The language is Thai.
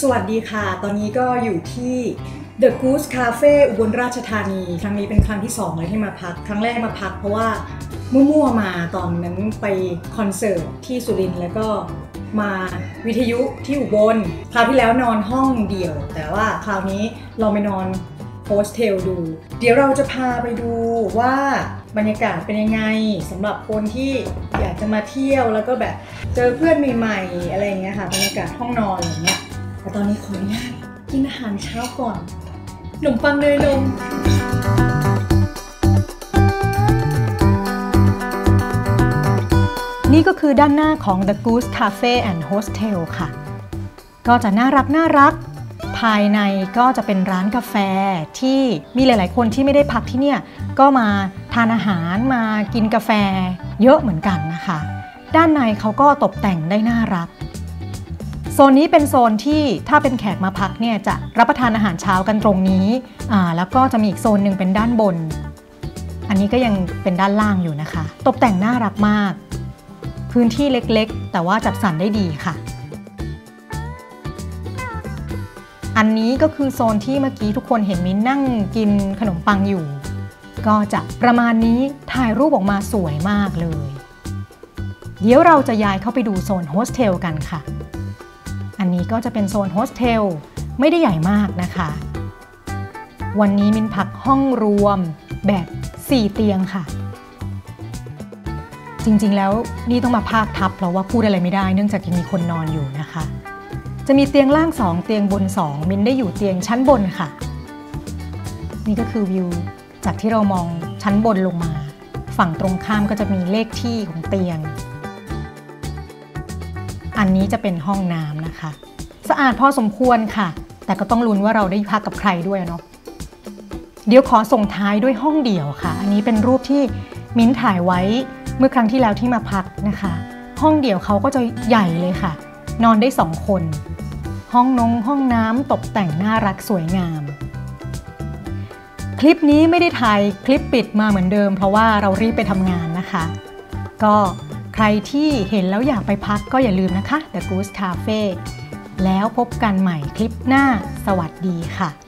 สวัสดีค่ะ ตอนนี้ก็อยู่ที่ The Goose Cafe อุบลราชธานี ครั้งนี้เป็นครั้งที่2เลยที่มาพัก ครั้งแรกมาพักเพราะว่ามั่วๆมาตอนนั้นไปคอนเสิร์ตที่สุรินทร์แล้วก็มาวิทยุที่อุบล คราวที่แล้วนอนห้องเดี่ยว แต่ว่าคราวนี้เราไปนอนโฮสเทลดู เดี๋ยวเราจะพาไปดูว่าบรรยากาศเป็นยังไงสำหรับคนที่อยากจะมาเที่ยวแล้วก็แบบเจอเพื่อนใหม่ๆอะไรอย่างเงี้ยค่ะบรรยากาศห้องนอนอะไรอย่างเงี้ย แต่ตอนนี้ขออนุญาตกินอาหารเช้าก่อนขนมปังเนยนมนี่ก็คือด้านหน้าของ The Goose Cafe and Hostel ค่ะ ก็จะน่ารักน่ารัก ภายในก็จะเป็นร้านกาแฟที่มีหลาย ๆ คนที่ไม่ได้พักที่เนี่ย ก็มาทานอาหารมากินกาแฟเยอะเหมือนกันนะคะ ด้านในเขาก็ตกแต่งได้น่ารัก โซนนี้เป็นโซนที่ถ้าเป็นแขกมาพักเนี่ยจะรับประทานอาหารเช้ากันตรงนี้แล้วก็จะมีอีกโซนหนึ่งเป็นด้านบน อันนี้ก็ยังเป็นด้านล่างอยู่นะคะ ตกแต่งน่ารักมาก พื้นที่เล็กๆ แต่ว่าจัดสรรได้ดีค่ะ อันนี้ก็คือโซนที่เมื่อกี้ทุกคนเห็นมิ้นนั่งกินขนมปังอยู่ ก็จะประมาณนี้ถ่ายรูปออกมาสวยมากเลย เดี๋ยวเราจะย้ายเข้าไปดูโซนโฮสเทลกันค่ะ อันนี้ก็จะเป็นโซนโฮสเทลไม่ได้ใหญ่มากนะคะ วันนี้มิ้นท์พักห้องรวมแบบ 4 เตียงค่ะ จริงๆแล้วนี่ต้องมาพากย์ทับเพราะว่าพูดอะไรไม่ได้เนื่องจากยังมีคนนอนอยู่นะคะ จะมีเตียงล่าง 2 เตียงบน 2 มินได้อยู่เตียงชั้นบนค่ะ นี่ก็คือวิวจากที่เรามองชั้นบนลงมา ฝั่งตรงข้ามก็จะมีเลขที่ของเตียง อันนี้จะเป็นห้องน้ำนะคะ สะอาดพอสมควรค่ะ แต่ก็ต้องลุ้นว่าเราได้พักกับใครด้วยเนาะเดี๋ยวขอส่งท้ายด้วยห้องเดี่ยวค่ะ อันนี้เป็นรูปที่มิ้นถ่ายไว้เมื่อครั้งที่แล้วที่มาพักนะคะ ห้องเดี่ยวเขาก็จะใหญ่เลยค่ะ นอนได้สองคน ห้องนงห้องน้ำตกแต่งน่ารักสวยงาม คลิปนี้ไม่ได้ถ่ายคลิปปิดมาเหมือนเดิม เพราะว่าเรารีบไปทำงานนะคะ ก็ ใครที่เห็นแล้วอยากไปพักก็อย่าลืมนะคะ The Goose Cafe แล้วพบกันใหม่คลิปหน้า สวัสดีค่ะ